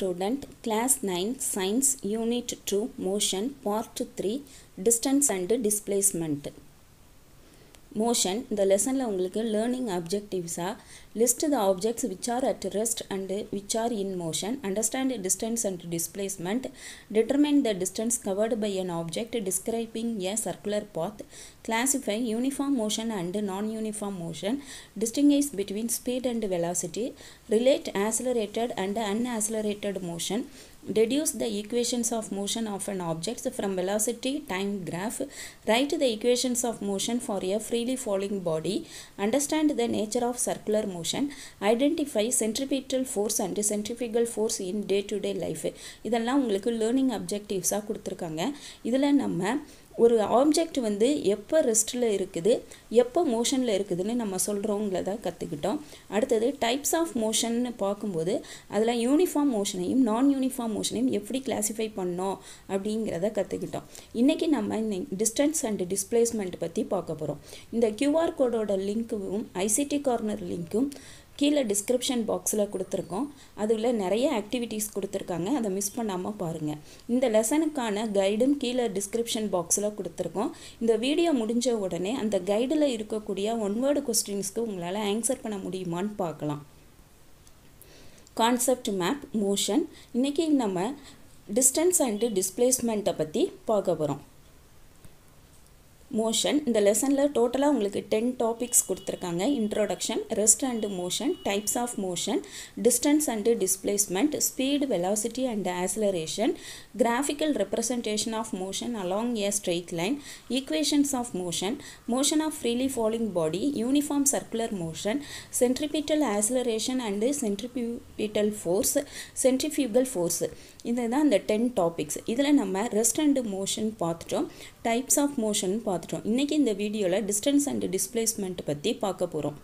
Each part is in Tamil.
Student Class 9 Science Unit 2 Motion Part 3 Distance and Displacement motion இந்த லெசனில் உங்களுக்கு learning அப்ஜெக்டிவ்ஸாக list the objects which are at rest and which are in motion understand distance and displacement determine the distance covered by an object describing a circular path classify uniform motion and non uniform motion distinguish between speed and velocity. Relate accelerated and unaccelerated motion. Deduce the equations of motion of an object from velocity time graph write the equations of motion for a freely falling body understand the nature of circular motion identify centripetal force and centrifugal force in day to day life இதெல்லாம் உங்களுக்கு லேர்னிங் அப்ஜெக்டிவ்ஸாக கொடுத்துருக்காங்க இதில் நம்ம ஒரு ஆப்ஜெக்ட் வந்து எப்போ ரெஸ்ட்டில் இருக்குது எப்போ மோஷனில் இருக்குதுன்னு நம்ம சொல்கிறோங்கிறத கற்றுக்கிட்டோம் அடுத்தது டைப்ஸ் ஆஃப் மோஷன்னு பார்க்கும்போது அதில் யூனிஃபார்ம் மோஷனையும் நான் யூனிஃபார்ம் மோஷனையும் எப்படி கிளாஸிஃபை பண்ணோம் அப்படிங்கிறத கற்றுக்கிட்டோம் இன்றைக்கி நம்ம இந்த டிஸ்டன்ஸ் அண்ட் டிஸ்பிளேஸ்மெண்ட் பற்றி பார்க்க போகிறோம் இந்த கியூஆர் கோடோட லிங்க்கும் ஐசிடி கார்னர் லிங்க்கும் கீழே டிஸ்கிரிப்ஷன் பாக்ஸில் கொடுத்துருக்கோம். அதில் நிறைய ஆக்டிவிட்டீஸ் கொடுத்துருக்காங்க. அதை மிஸ் பண்ணாமல் பாருங்கள் இந்த லெசனுக்கான கைடும் கீழே டிஸ்கிரிப்ஷன் பாக்ஸில் கொடுத்துருக்கோம். இந்த வீடியோ முடிஞ்ச உடனே அந்த கைடில் இருக்கக்கூடிய ஒன் வேர்டு கொஸ்டின்ஸ்க்கு உங்களால் ஆன்சர் பண்ண முடியுமான்னு பார்க்கலாம். கான்செப்ட் மேப் மோஷன் இன்றைக்கி நம்ம டிஸ்டன்ஸ் அண்டு டிஸ்பிளேஸ்மெண்ட்டை பற்றி பார்க்க போகிறோம் மோஷன் இந்த லெசனில் டோட்டலாக உங்களுக்கு டென் டாபிக்ஸ் கொடுத்துருக்காங்க. Introduction rest and motion types of motion distance and displacement speed velocity and acceleration graphical representation of motion along a straight line equations of motion motion of freely falling body uniform circular motion centripetal acceleration and centripetal force centrifugal force இதுதான் இந்த டென் டாபிக்ஸ் இதில் நம்ம ரெஸ்ட் அண்டு மோஷன் பார்த்துட்டோம். டைப்ஸ் ஆஃப் மோஷன் பார்த்துட்டோம். இன்றைக்கி இந்த வீடியோவில் டிஸ்டன்ஸ் அண்ட் டிஸ்பிளேஸ்மெண்ட் பற்றி பார்க்க போகிறோம்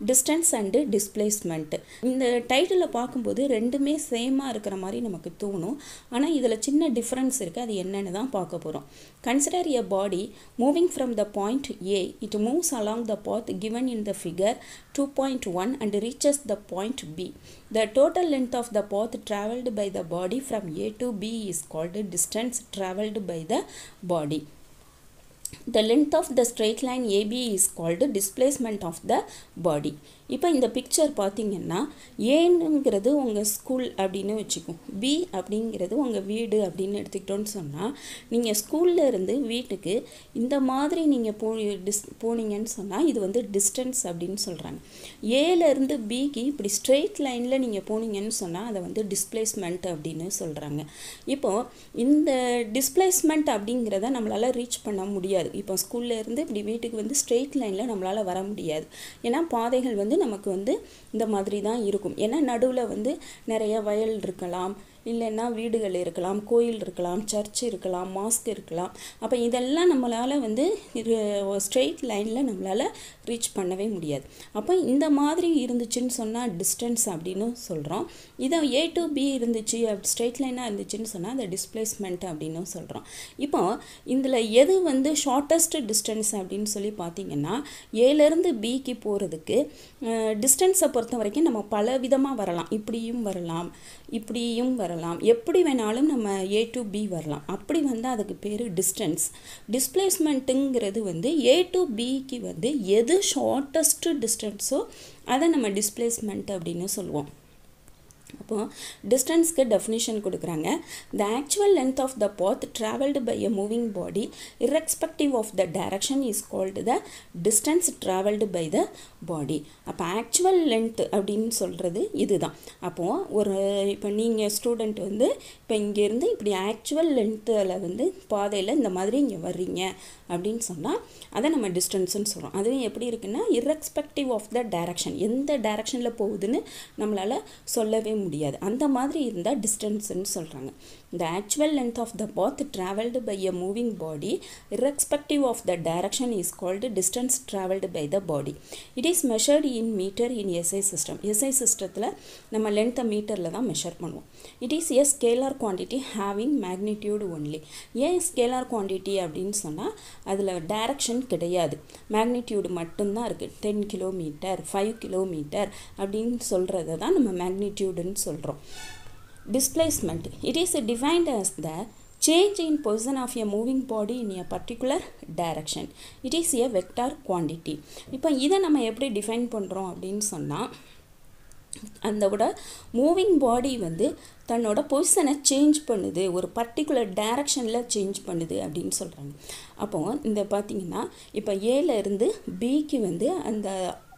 டிஸ்டன்ஸ் அண்டு டிஸ்பிளேஸ்மெண்ட்டு இந்த டைட்டிலில் பார்க்கும்போது ரெண்டுமே சேமாக இருக்கிற மாதிரி நமக்கு தோணும். ஆனால் இதில் சின்ன டிஃப்ரென்ஸ் இருக்குது அது என்னென்னு தான் பார்க்க போகிறோம் consider a body moving from the point A it moves along the path given in the figure to point one and reaches the point B the total length of the path travelled by the body from A to B is called distance travelled by the body the length of the straight line AB is called displacement of the body இப்போ இந்த பிக்சர் பார்த்தீங்கன்னா ஏனுங்கிறது உங்கள் ஸ்கூல் அப்படின்னு வச்சுக்கோம். பி அப்படிங்கிறது உங்கள் வீடு அப்படின்னு எடுத்துக்கிட்டோன்னு சொன்னால் நீங்கள் ஸ்கூலில் இருந்து வீட்டுக்கு இந்த மாதிரி நீங்கள் போ டிஸ் போனீங்கன்னு சொன்னால் இது வந்து டிஸ்டன்ஸ் அப்படின்னு சொல்கிறாங்க ஏலேருந்து பிக்கு இப்படி ஸ்ட்ரெயிட் லைனில் நீங்கள் போனீங்கன்னு சொன்னால் அதை வந்து டிஸ்பிளேஸ்மெண்ட் அப்படின்னு சொல்கிறாங்க இப்போது இந்த டிஸ்பிளேஸ்மெண்ட் அப்படிங்கிறத நம்மளால் ரீச் பண்ண முடியாது. இப்போ ஸ்கூல்லேருந்து இப்படி வீட்டுக்கு வந்து ஸ்ட்ரெயிட் லைனில் நம்மளால் வர முடியாது. ஏன்னா பாதைகள் வந்து நமக்கு வந்து இந்த மாதிரி தான் இருக்கும். ஏன்னா நடுவில் வந்து நிறைய வயல் இருக்கலாம். இல்லைன்னா வீடுகள் இருக்கலாம் கோயில் இருக்கலாம் சர்ச் இருக்கலாம் மாஸ்க் இருக்கலாம். அப்போ இதெல்லாம் நம்மளால் வந்து ஸ்ட்ரெயிட் லைனில் நம்மளால் ரீச் பண்ணவே முடியாது. அப்போ இந்த மாதிரி இருந்துச்சுன்னு சொன்னால் டிஸ்டன்ஸ் அப்படின்னு சொல்கிறோம் இதை ஏ டு பி இருந்துச்சு ஸ்ட்ரெயிட் லைனாக இருந்துச்சுன்னு சொன்னால் அதை டிஸ்பிளேஸ்மெண்ட் அப்படின்னு சொல்கிறோம் இப்போ இதில் எது வந்து ஷார்ட்டஸ்ட் டிஸ்டன்ஸ் அப்படின்னு சொல்லி பார்த்தீங்கன்னா ஏலேருந்து பிக்கு போகிறதுக்கு டிஸ்டன்ஸை பொறுத்த வரைக்கும் நம்ம பல விதமாக வரலாம். இப்படியும் வரலாம் இப்படியும் வரலாம் எப்படி வேணாலும் நம்ம ஏ டு பி வரலாம். அப்படி வந்து அதுக்கு பேர் டிஸ்டன்ஸ் டிஸ்பிளேஸ்மெண்ட்டுங்கிறது வந்து ஏ டு பிக்கு வந்து எது ஷார்ட்டஸ்ட்டு டிஸ்டன்ஸோ அதை நம்ம டிஸ்பிளேஸ்மெண்ட் அப்படின்னு சொல்லுவோம். அப்போ டிஸ்டன்ஸ்க்கு டெஃபினிஷன் கொடுக்குறாங்க. The actual length of the path travelled by a moving body irrespective of the direction is called the distance travelled by the body அப்போ ஆக்சுவல் லென்த் அப்படின்னு சொல்கிறது இதுதான். அப்போது ஒரு இப்போ நீங்கள் ஸ்டூடெண்ட் வந்து இப்போ இங்கேருந்து இப்படி ஆக்சுவல் லென்த்தில் வந்து பாதையில் இந்த மாதிரி இங்கே வர்றீங்க அப்படின்னு சொன்னால் அதை நம்ம டிஸ்டன்ஸ்னு சொல்கிறோம் அதுவும் எப்படி இருக்குன்னா இரஸ்பெக்டிவ் ஆஃப் த டைரக்ஷன் எந்த டைரக்ஷனில் போகுதுன்னு நம்மளால் சொல்லவே முடியாது அந்த மாதிரி இருந்தால் டிஸ்டன்ஸ்ன்னு சொல்கிறாங்க the actual length of the path travelled by a moving body irrespective of the direction is called distance travelled by the body it is measured in metre in SI system SI சிஸ்டத்தில் நம்ம லென்த்தை மீட்டரில் தான் மெஷர் பண்ணுவோம் it is a scalar quantity having magnitude only ஏன் ஸ்கேலார் குவான்டிட்டி அப்படின்னு சொன்னால் அதில் டைரக்ஷன் கிடையாது. மேக்னிடியூடு மட்டும்தான் இருக்குது டென் கிலோமீட்டர் ஃபைவ் கிலோமீட்டர் அப்படின்னு சொல்கிறத தான் நம்ம மேக்னிடியூடுன்னு சொல்கிறோம் displacement. It is defined as the change in position of a moving body in a particular direction. It is a vector quantity. இப்போ இதை நம்ம எப்படி டிஃபைன் பண்ணுறோம் அப்படின்னு சொன்னால் அந்தோட மூவிங் பாடி வந்து தன்னோட பொசிஷனை சேஞ்ச் பண்ணுது. ஒரு பர்டிகுலர் டைரக்ஷனில் சேஞ்ச் பண்ணுது அப்படின்னு சொல்கிறாங்க அப்போது இந்த பார்த்திங்கன்னா இப்போ ஏலேருந்து பிக்கு வந்து அந்த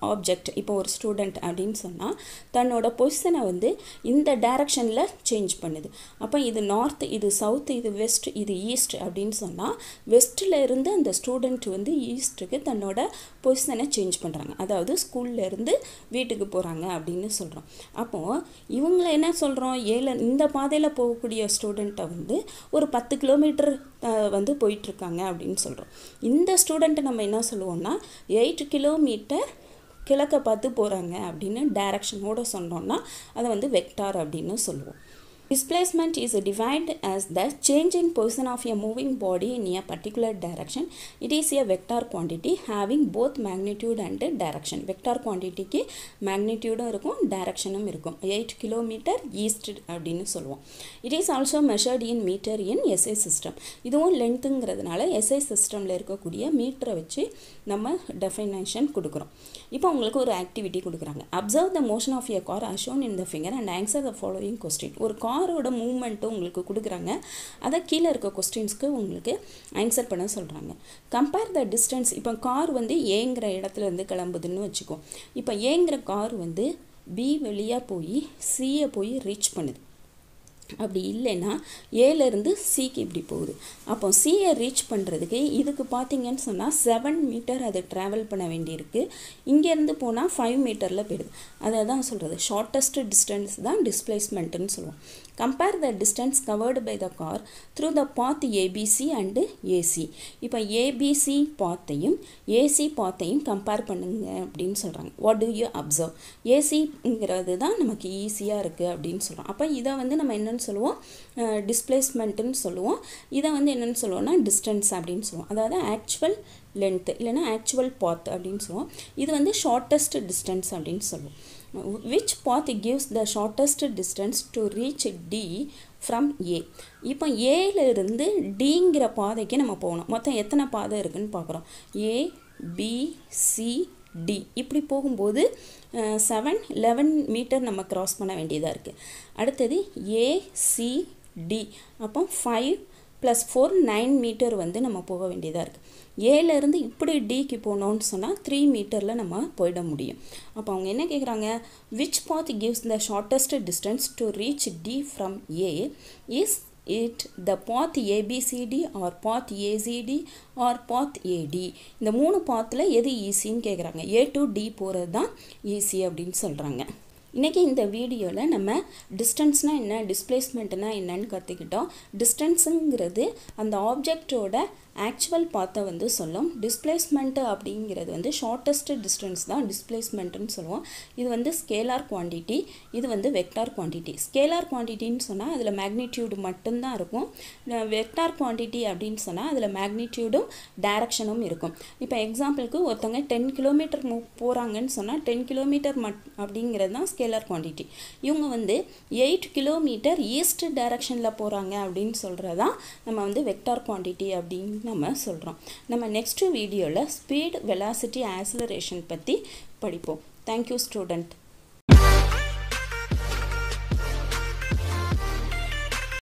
ஆப்ஜெக்ட் இப்போ ஒரு ஸ்டூடெண்ட் அப்படின்னு சொன்னால் தன்னோட பொசிஷனை வந்து இந்த டைரக்ஷனில் சேஞ்ச் பண்ணுது. அப்போ இது நார்த் இது சவுத் இது வெஸ்ட் இது ஈஸ்ட் அப்படின்னு சொன்னால் வெஸ்ட்டில் இருந்து அந்த ஸ்டூடெண்ட் வந்து ஈஸ்ட்டுக்கு தன்னோட பொசிஷனை சேஞ்ச் பண்ணுறாங்க அதாவது ஸ்கூல்லேருந்து வீட்டுக்கு போகிறாங்க அப்படின்னு சொல்கிறோம் அப்போது இவங்களை என்ன சொல்கிறோம் ஏழு இந்த பாதையில் போகக்கூடிய ஸ்டூடெண்ட்டை வந்து ஒரு பத்து கிலோமீட்டர் வந்து போயிட்டுருக்காங்க அப்படின்னு சொல்கிறோம் இந்த ஸ்டூடெண்ட்டை நம்ம என்ன சொல்லுவோம்னா எயிட் கிலோமீட்டர் கிழக்க பார்த்து போகிறாங்க அப்படின்னு டைரக்ஷனோடு சொன்னோம்னா அதை வந்து வெக்டார் அப்படின்னு சொல்லுவோம். Displacement is defined as the change in position of a moving body in a particular direction. It is a vector quantity having both magnitude and direction. Vector quantityக்கு magnitude இருக்கும் direction இருக்கும் 8 km east அப்படின்னு சொல்லுவோம் It is also measured in meter in SI system. இதுவும் லென்த்துங்கிறதுனால எஸ்ஐ சிஸ்டமில் இருக்கக்கூடிய மீட்டரை வச்சு நம்ம definition கொடுக்குறோம் இப்போ உங்களுக்கு ஒரு ஆக்டிவிட்டி கொடுக்குறாங்க the motion of a car as shown in the figure and answer the following question. ஒரு காரோட மூமெண்ட்டும் உங்களுக்கு கொடுக்குறாங்க. அதை கீழே இருக்க கொஸ்டின்ஸ்க்கு உங்களுக்கு ஆன்சர் பண்ண சொல்கிறாங்க கம்பேர் த டிஸ்டன்ஸ் இப்போ கார் வந்து ஏங்கிற இடத்துலேருந்து கிளம்புதுன்னு வச்சுக்கோ. இப்போ ஏங்கிற கார் வந்து பி வழியாக போய் சியை போய் ரீச் பண்ணுது. அப்படி இல்லைன்னா ஏலேருந்து சிக்கு இப்படி போகுது. அப்போ சியை ரீச் பண்ணுறதுக்கு இதுக்கு பார்த்தீங்கன்னு சொன்னால் செவன் மீட்டர் அது ட்ராவல் பண்ண வேண்டியிருக்கு. இங்கேருந்து போனால் ஃபைவ் மீட்டரில் போயிடுது. அதை தான் சொல்கிறது ஷார்ட்டஸ்ட் டிஸ்டன்ஸ் தான் டிஸ்பிளேஸ்மெண்ட்டுன்னு சொல்லுவோம். Compare the distance covered by the car through the path ABC and AC இப்போ ஏபிசி பாத்தையும் ஏசி பாத்தையும் கம்பேர் பண்ணுங்க அப்படின்னு சொல்கிறாங்க வாட் டு யூ அப்சர்வ் ஏசிங்கிறது தான் நமக்கு ஈஸியாக இருக்குது அப்படின்னு சொல்கிறோம் அப்போ இதை வந்து நம்ம என்ன என்னென்னு சொல்லுவோம். டிஸ்பிளேஸ்மெண்ட்டுன்னு சொல்லுவோம். இதை வந்து என்னென்னு சொல்லுவோம்னா டிஸ்டன்ஸ் அப்படின்னு சொல்லுவோம். அதாவது ஆக்சுவல் லென்த்து இல்லைனா ஆக்சுவல் பாத் அப்படின்னு சொல்லுவோம். இது வந்து ஷார்ட்டஸ்ட் டிஸ்டன்ஸ் அப்படின்னு சொல்லுவோம். Which path gives the shortest distance to reach D from A இப்போ ஏலேருந்து டிங்கிற பாதைக்கு நம்ம போகணும். மொத்தம் எத்தனை பாதை இருக்குதுன்னு பார்க்குறோம். ஏ பி சி டி இப்படி போகும்போது செவன் லெவன் மீட்டர் நம்ம க்ராஸ் பண்ண வேண்டியதாக இருக்குது அடுத்தது ஏசிடி அப்போ five plus four nine metre வந்து நம்ம போக வேண்டியதாக இருக்குது ஏலேருந்து இப்படி டிக்கு போனோம்னு சொன்னால் த்ரீ மீட்டரில் நம்ம போயிட முடியும். அப்போ அவங்க என்ன கேட்குறாங்க which path gives the shortest distance to reach D from A is it the path ABCD or path ACD or path AD இந்த மூணு பாத்தில் எது ஈஸின்னு கேட்குறாங்க ஏ டு டி போகிறது தான் ஈஸி அப்படின்னு சொல்கிறாங்க இன்றைக்கி இந்த வீடியோவில் நம்ம டிஸ்டன்ஸ்னால் என்ன டிஸ்பிளேஸ்மெண்ட்னால் என்னன்னு கற்றுக்கிட்டோம் டிஸ்டன்ஸுங்கிறது அந்த ஆப்ஜெக்டோட ஆக்சுவல் பாத்தை வந்து சொல்லும் டிஸ்பிளேஸ்மெண்ட்டு அப்படிங்கிறது வந்து ஷார்ட்டஸ்ட் டிஸ்டன்ஸ் தான். டிஸ்பிளேஸ்மெண்ட்டுன்னு சொல்லுவோம். இது வந்து ஸ்கேலார் குவான்டிட்டி இது வந்து வெக்டார் குவான்டிட்டி ஸ்கேலார் குவான்டிட்டின்னு சொன்னால் அதில் மேக்னிடியூடு மட்டும்தான் இருக்கும். வெக்டார் குவான்டிட்டி அப்படின்னு சொன்னால் அதில் மேக்னிடியூடும் டைரக்ஷனும் இருக்கும். இப்போ எக்ஸாம்பிளுக்கு ஒருத்தவங்க டென் கிலோமீட்டர் மூவ் போகிறாங்கன்னு சொன்னால் டென் கிலோமீட்டர் மட் அப்படிங்கிறது தான் ஸ்கேலார் குவான்டிட்டி இவங்க வந்து எயிட் கிலோமீட்டர் ஈஸ்ட் டைரக்ஷனில் போகிறாங்க அப்படின்னு சொல்கிறதான் நம்ம வந்து வெக்டார் குவான்டிட்டி அப்படின்னு நம்ம சொல்கிறோம் நம்ம நெக்ஸ்ட்டு வீடியோவில் ஸ்பீட் வெலாசிட்டி ஆக்சிலரேஷன் பற்றி படிப்போம். Thank you student